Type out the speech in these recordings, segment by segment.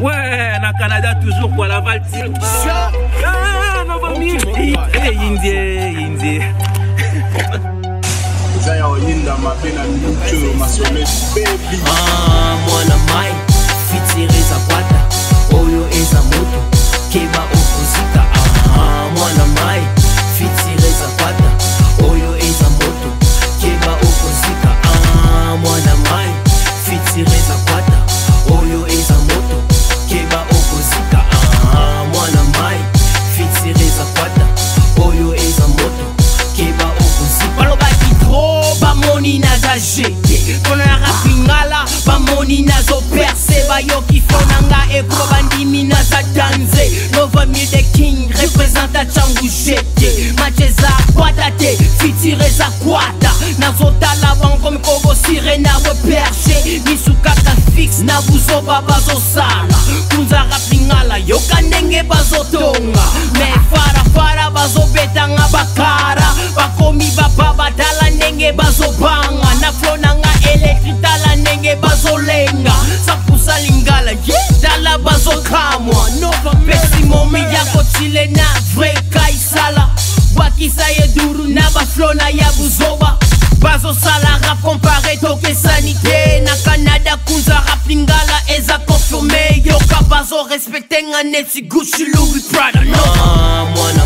ouais na canada toujours kwa laval novamieyinde inde eza ya oyinda mabe na miuto masomesi bebi mwana mai engage mpona na rapingala bamoni nazoperse bayokifo na nga eko bandimi naza danze novemile de king représenta changu jete match eza kwata te fitire eza kwata nazotala bango mikokosire na weperche misu kaka fixe na buzoba bazosala kunza rapingala yoka ndenge bazotonga me farafara bazobeta lenga sakusalingala yedala bazokamwa pesi momi yako chile na vreka isala bakisa ye duru na baflona ya buzoba bazosala rap kompare tokesani te na kanada kunza rap lingala eza konfirme yoka bazorespektenga neti gushi louis prada no uh,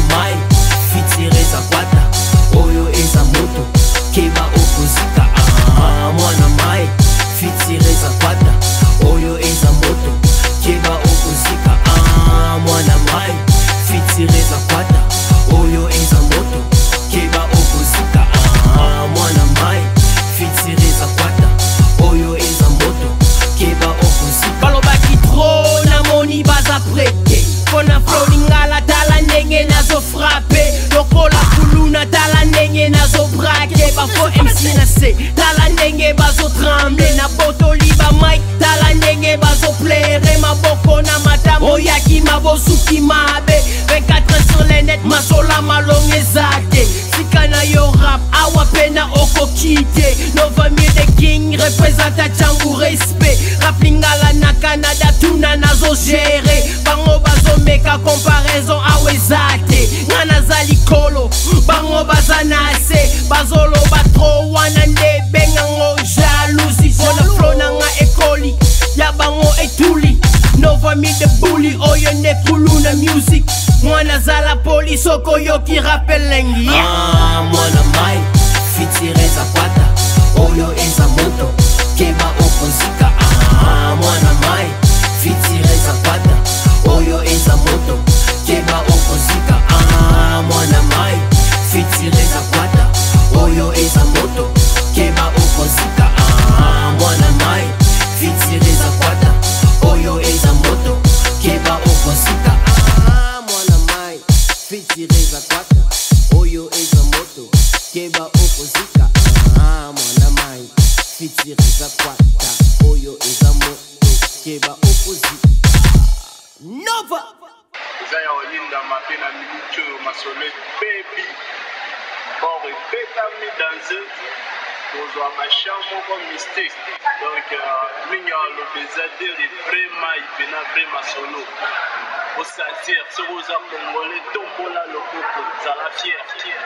frappe lokola kuluna tala ndenge nazobrake bafo mc na se tala ndenge bazotramble nabotoli bamike tala ndenge bazoplere maboko na matamo oyaki mabosuki mabe 24 sur le net masola malongo eza te sika na yo rap awa pena okoki te novamie de king representa changu respect raplingala na canada tuna nazogere bango bazomeka comparaison awa ekolo bango baza na se bazoloba tro wana nde bengango jalousi mpona flo nanga ekoli ya bango etuli novamide buli oyo nde kulu na music mwana zala poli soki oyoki rapelengi ah, mwana mai fitire eza kwata oyo eza moto keba okozika ah, mwana mai fitire eza kwata oyo eza moto keba okozika Siri eza kwata oyo eza moto keba okozika ah, mwana mai fitiri eza kwata oyo eza moto keba okozika nova eza ya olinda mabe na miniti oyo masole bebi or ebetami danse kozwa bachan moko mistake donc euh, mingi aloba eza dere vrai mai pena vrai masolo osatir soki oza congolais tombola loboko zala fier